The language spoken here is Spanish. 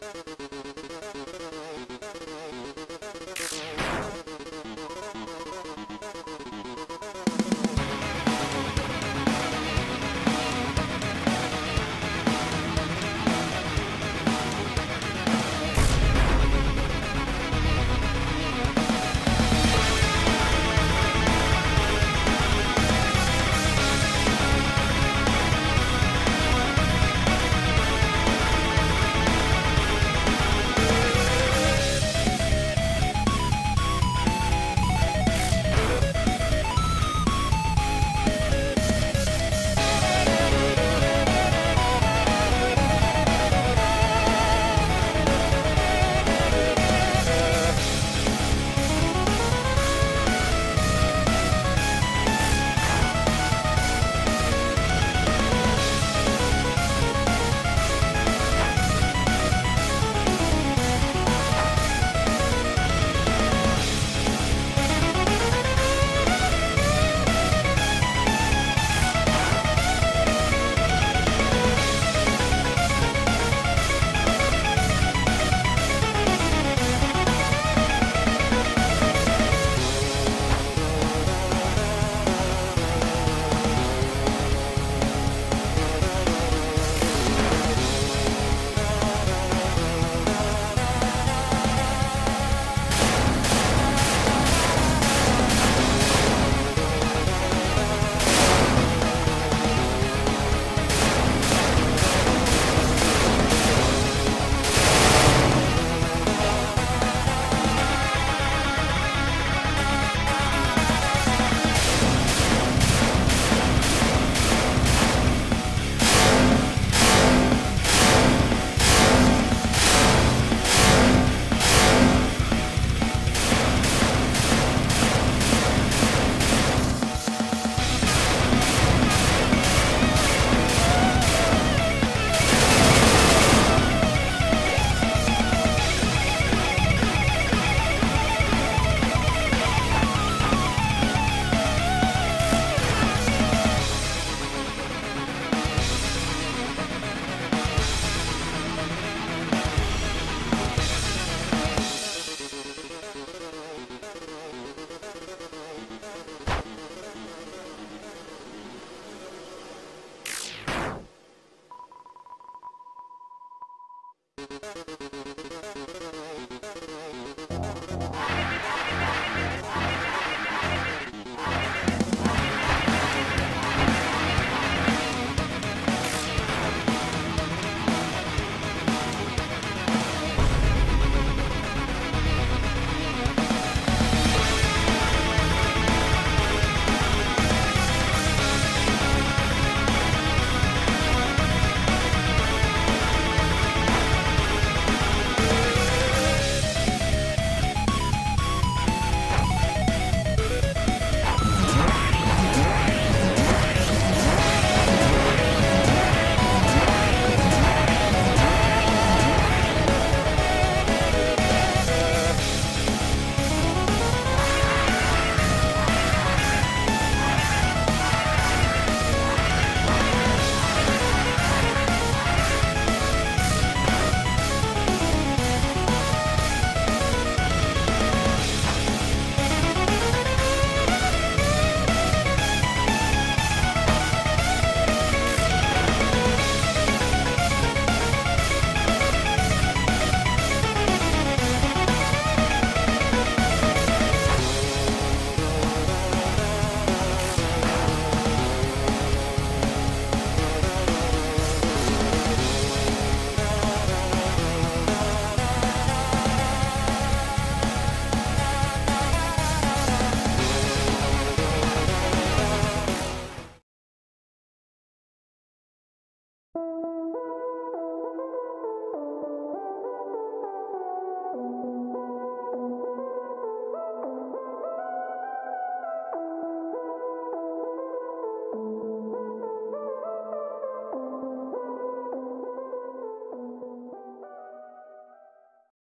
Thank you. ¡Gracias!